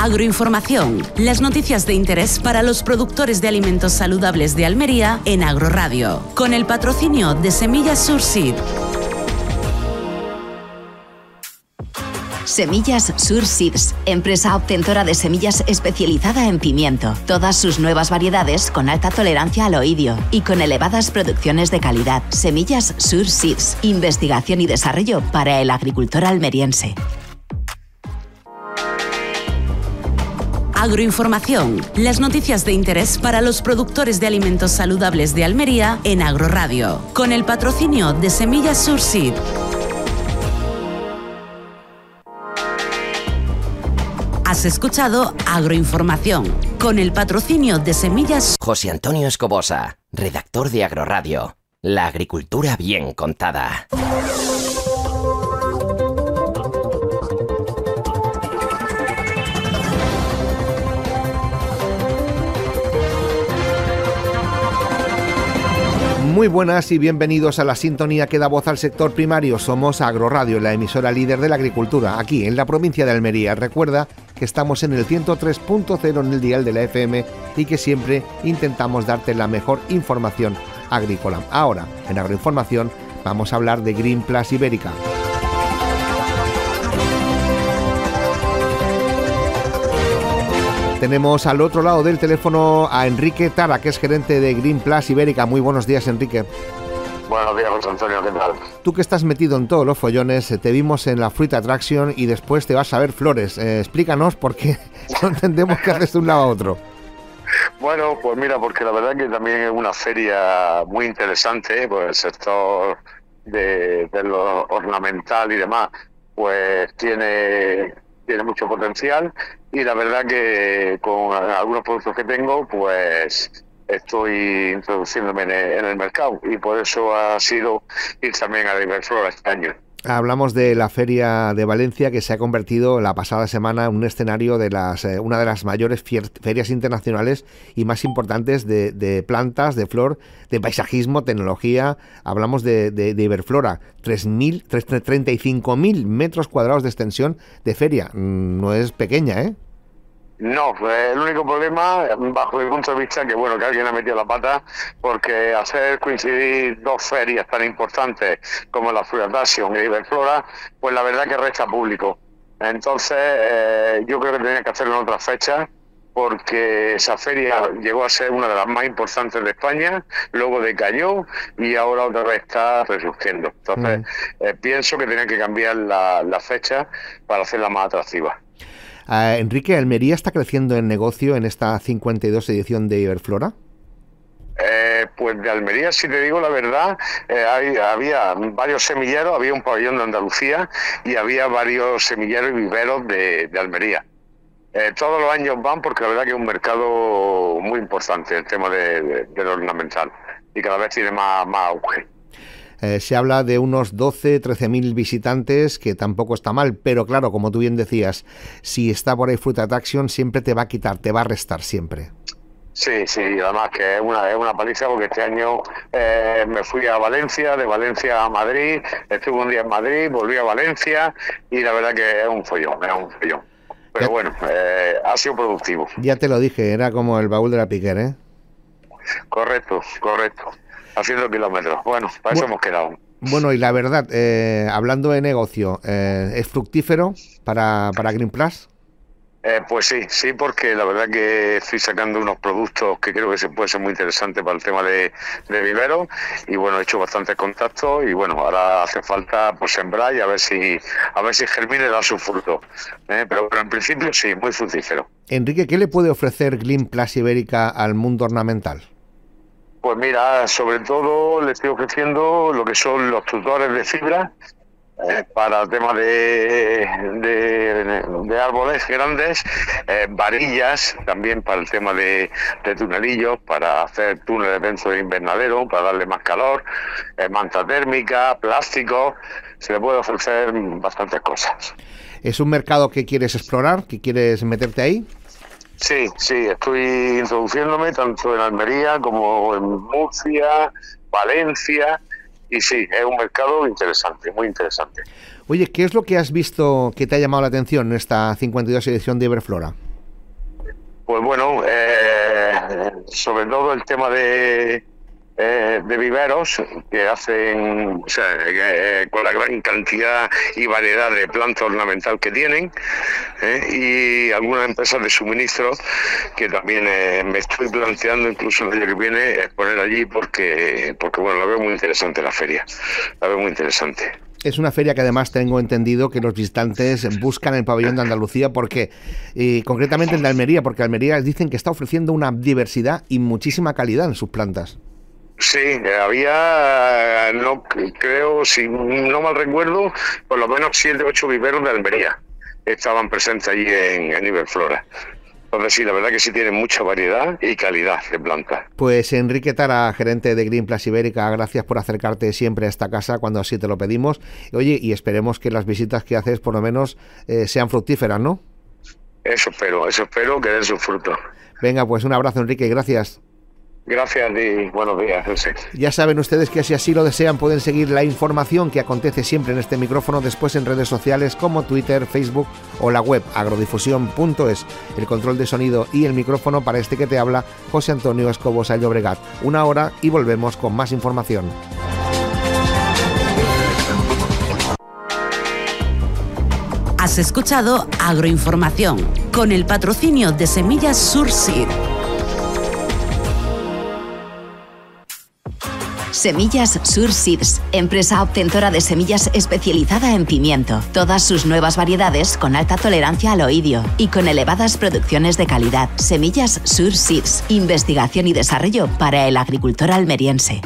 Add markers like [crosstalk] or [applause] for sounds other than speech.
Agroinformación, las noticias de interés para los productores de alimentos saludables de Almería en Agroradio, con el patrocinio de Semillas Surseed. Semillas Sur Seeds, empresa obtentora de semillas especializada en pimiento. Todas sus nuevas variedades con alta tolerancia al oidio y con elevadas producciones de calidad. Semillas Sur Seeds, investigación y desarrollo para el agricultor almeriense. Agroinformación, las noticias de interés para los productores de alimentos saludables de Almería en Agroradio, con el patrocinio de Semillas Surseed. Has escuchado Agroinformación, con el patrocinio de Semillas José Antonio Escobosa, redactor de Agroradio. La agricultura bien contada. Muy buenas y bienvenidos a la sintonía que da voz al sector primario. Somos Agroradio, la emisora líder de la agricultura, aquí en la provincia de Almería. Recuerda que estamos en el 103.0 en el dial de la FM y que siempre intentamos darte la mejor información agrícola. Ahora, en Agroinformación, vamos a hablar de Green Plus Ibérica. Tenemos al otro lado del teléfono a Enrique Tara, que es gerente de Green Plus Ibérica. Muy buenos días, Enrique. Buenos días, José Antonio, ¿qué tal? Tú que estás metido en todos los follones, eh, te vimos en la Fruit Attraction y después te vas a ver flores. Eh, explícanos por qué [laughs] no entendemos que haces de un lado a otro. Bueno, pues mira, porque la verdad que también es una feria muy interesante, pues el sector de, de lo ornamental y demás, pues tiene tiene mucho potencial y la verdad que con algunos productos que tengo, pues estoy introduciéndome en el, mercado y por eso ha sido ir también a Diverflora este año. Hablamos de la Feria de Valencia que se ha convertido la pasada semana en un escenario de las eh, una de las mayores ferias internacionales y más importantes de, plantas, de flor, de paisajismo, tecnología. Hablamos de, de, de Iberflora, 35.000 metros cuadrados de extensión de feria. Mm, no es pequeña, ¿eh? No, pues, el único problema, bajo mi punto de vista, que bueno, que alguien ha metido la pata, porque hacer coincidir dos ferias tan importantes como la Fruitation y Iberflora, pues la verdad que resta público. Entonces, eh, yo creo que tenía que hacerlo en otra fecha, porque esa feria llegó a ser una de las más importantes de España, luego decayó y ahora otra vez está resurgiendo. Entonces, eh, pienso que tenía que cambiar la, la fecha para hacerla más atractiva. Enrique, ¿Almería está creciendo en negocio en esta 52 edición de Iberflora? Eh, pues de Almería, si te digo la verdad, eh, había varios semilleros, había un pabellón de Andalucía y había varios semilleros y viveros de, Almería. Eh, todos los años van porque la verdad que es un mercado muy importante el tema de, lo ornamental y cada vez tiene más, más auge. Eh, se habla de unos 12, 13 mil visitantes, que tampoco está mal, pero claro, como tú bien decías, si está por ahí Fruit Attraction, siempre te va a quitar, te va a restar siempre. Sí, sí, además que es una, es una paliza porque este año eh, me fui a Valencia, de Valencia a Madrid, estuve un día en Madrid, volví a Valencia y la verdad que es un follón, es un follón. Pero bueno, eh, ha sido productivo. Ya te lo dije, era como el baúl de la piquera, ¿eh? Correcto, correcto haciendo kilómetros. Bueno, para eso hemos quedado. Bueno, y la verdad, eh, hablando de negocio, eh, ¿es fructífero para, para Green Plus? Eh, pues sí, sí, porque la verdad que estoy sacando unos productos que creo que se puede ser muy interesante para el tema de, de vivero y bueno, he hecho bastantes contactos y bueno, ahora hace falta pues sembrar y a ver si a ver si germine da su fruto. Pero, pero, en principio sí, muy fructífero. Enrique, ¿qué le puede ofrecer Green Plus Ibérica al mundo ornamental? Pues mira, sobre todo le estoy ofreciendo lo que son los tutores de fibra eh, para el tema de, de, árboles grandes, eh, varillas también para el tema de, tunelillos, para hacer túneles dentro del invernadero, para darle más calor, eh, manta térmica, plástico, se le puede ofrecer bastantes cosas. ¿Es un mercado que quieres explorar, que quieres meterte ahí? Sí, sí, estoy introduciéndome tanto en Almería como en Murcia, Valencia, y sí, es un mercado interesante, muy interesante. Oye, ¿qué es lo que has visto que te ha llamado la atención en esta 52 edición de Iberflora? pues bueno, eh, sobre todo el tema de, eh, de viveros que hacen, eh, con la gran cantidad y variedad de plantas ornamental que tienen, y algunas empresas de suministro que también me estoy planteando incluso el año que viene poner allí porque, porque bueno, la veo muy interesante la feria, la veo muy interesante. Es una feria que además tengo entendido que los visitantes buscan el pabellón de Andalucía porque, concretamente el de Almería, porque Almería dicen que está ofreciendo una diversidad y muchísima calidad en sus plantas. Sí, había, no creo, si no mal recuerdo, por lo menos siete o ocho viveros de Almería estaban presentes allí en, en Iberflora. Entonces sí, la verdad que sí tiene mucha variedad y calidad de plantas. Pues Enrique Tara, gerente de Green Plus Ibérica, gracias por acercarte siempre a esta casa cuando así te lo pedimos. Oye, y esperemos que las visitas que haces por lo menos eh, sean fructíferas, ¿no? Eso espero, eso espero que den su fruto. Venga, pues un abrazo Enrique, gracias. Gracias y buenos días, Ya saben ustedes que si así lo desean pueden seguir la información que acontece siempre en este micrófono después en redes sociales como Twitter, Facebook o la web agrodifusión.es. El control de sonido y el micrófono para este que te habla José Antonio Escobosa Llobregat. Una hora y volvemos con más información. Has escuchado Agroinformación con el patrocinio de Semillas Surseed Semillas Sur Seeds, empresa obtentora de semillas especializada en pimiento. Todas sus nuevas variedades con alta tolerancia al oidio y con elevadas producciones de calidad. Semillas Sur Seeds, investigación y desarrollo para el agricultor almeriense.